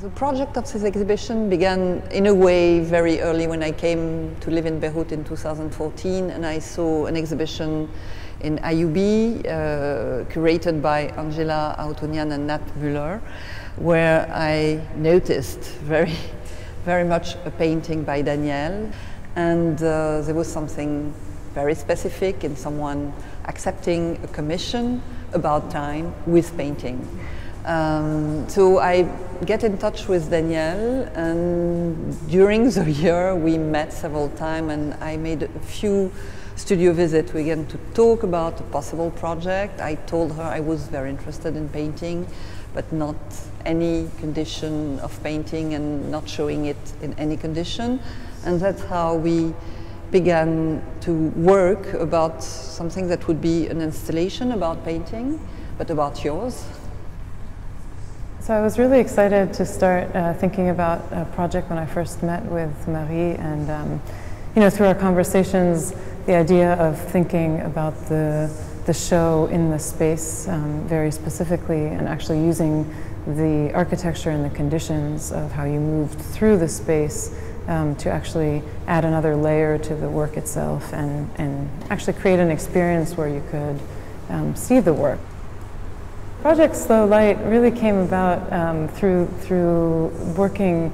The project of this exhibition began in a way very early when I came to live in Beirut in 2014 and I saw an exhibition in AUB uh, curated by Angela Harutyunyan and Nat Müller where I noticed very, very much a painting by Daniele and uh, there was something very specific in someone accepting a commission about time with painting. Um, so I get in touch with Daniele and during the year we met several times and I made a few studio visits. We began to talk about a possible project. I told her I was very interested in painting but not any condition of painting and not showing it in any condition. And that's how we began to work about something that would be an installation about painting, but about yours. So I was really excited to start uh, thinking about a project when I first met with Marie and um, you know through our conversations the idea of thinking about the the show in the space um, very specifically and actually using the architecture and the conditions of how you moved through the space um, to actually add another layer to the work itself and, and actually create an experience where you could um, see the work. Project Slow Light really came about um, through, through working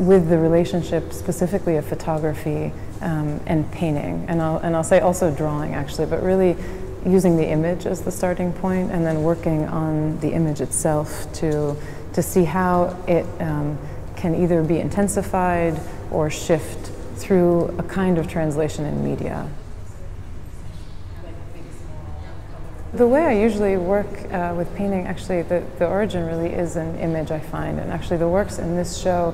with the relationship specifically of photography um, and painting, and I'll, and I'll say also drawing actually, but really using the image as the starting point and then working on the image itself to, to see how it um, can either be intensified or shift through a kind of translation in media. The way I usually work uh, with painting, actually, the, the origin really is an image I find. And actually, the works in this show,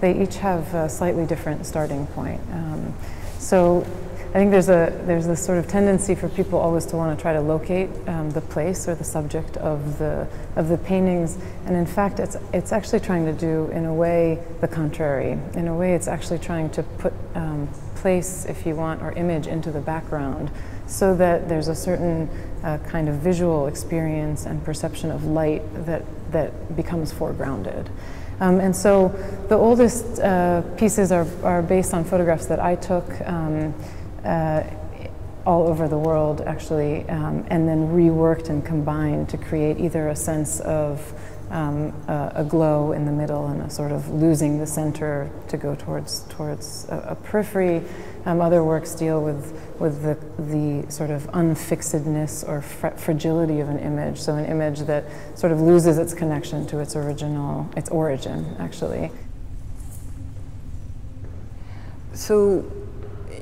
they each have a slightly different starting point. Um, so I think there's a there's this sort of tendency for people always to want to try to locate um, the place or the subject of the of the paintings, and in fact, it's it's actually trying to do in a way the contrary. In a way, it's actually trying to put um, place, if you want, or image into the background so that there's a certain uh, kind of visual experience and perception of light that, that becomes foregrounded. Um, and so the oldest uh, pieces are, are based on photographs that I took um, uh, all over the world, actually, um, and then reworked and combined to create either a sense of um, a, a, glow in the middle and a sort of losing the center to go towards, towards a, a periphery um, other works deal with, with the, the sort of unfixedness or fragility of an image, so an image that sort of loses its connection to its original, its origin, actually. So,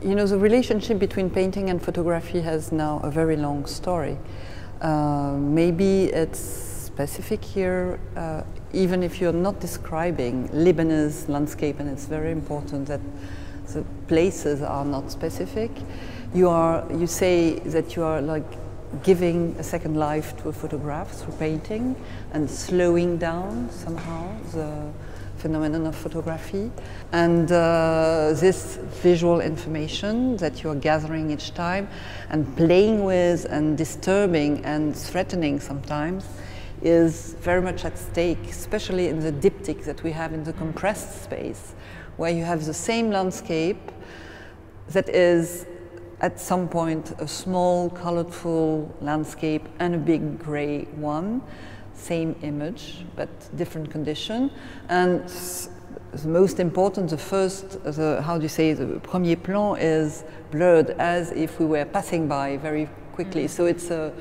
you know, the relationship between painting and photography has now a very long story. Uh, maybe it's specific here, uh, even if you're not describing Lebanese landscape, and it's very important that the places are not specific. You are, you say that you are like giving a second life to a photograph through painting and slowing down somehow the phenomenon of photography. And uh, this visual information that you are gathering each time and playing with and disturbing and threatening sometimes is very much at stake, especially in the diptych that we have in the compressed space where you have the same landscape that is at some point a small colorful landscape and a big gray one same image but different condition. And the most important the first the how do you say the premier plan is blurred as if we were passing by very quickly. Mm. So it's a,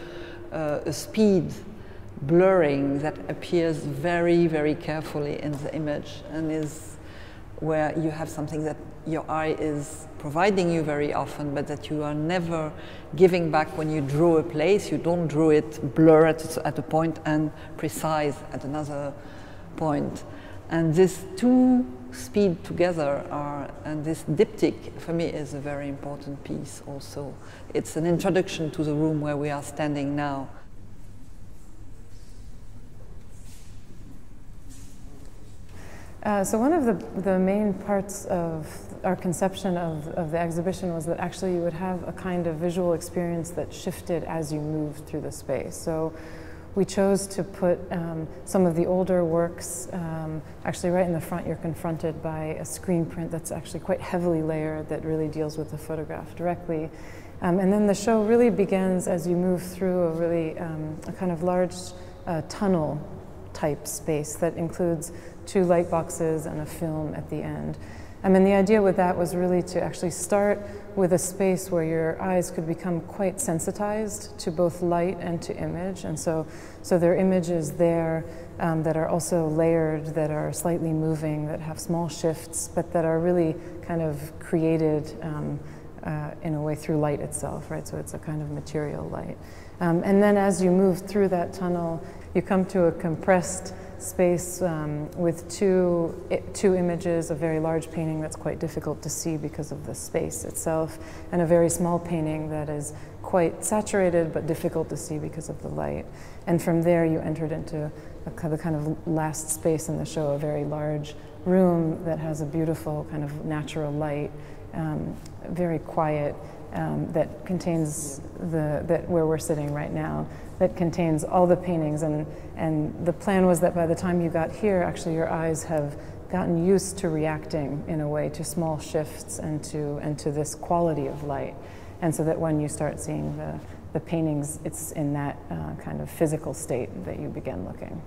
a, a speed blurring that appears very very carefully in the image and is where you have something that your eye is providing you very often, but that you are never giving back when you draw a place. You don't draw it blur at, at a point and precise at another point. And these two speed together are, and this diptych for me is a very important piece also. It's an introduction to the room where we are standing now. Uh, so one of the, the main parts of our conception of, of the exhibition was that actually you would have a kind of visual experience that shifted as you moved through the space. So we chose to put um, some of the older works, um, actually right in the front you're confronted by a screen print that's actually quite heavily layered that really deals with the photograph directly. Um, and then the show really begins as you move through a really um, a kind of large uh, tunnel type space that includes two light boxes and a film at the end. I mean, the idea with that was really to actually start with a space where your eyes could become quite sensitized to both light and to image. And so, so there are images there um, that are also layered, that are slightly moving, that have small shifts, but that are really kind of created um, uh, in a way through light itself, right? So it's a kind of material light. Um, and then as you move through that tunnel, you come to a compressed space um, with two, two images, a very large painting that's quite difficult to see because of the space itself, and a very small painting that is quite saturated but difficult to see because of the light. And from there, you entered into a, the kind of last space in the show, a very large room that has a beautiful kind of natural light, um, very quiet, um, that contains the, that where we're sitting right now, that contains all the paintings. And, and the plan was that by the time you got here, actually your eyes have gotten used to reacting in a way to small shifts and to, and to this quality of light. And so that when you start seeing the, the paintings, it's in that uh, kind of physical state that you begin looking.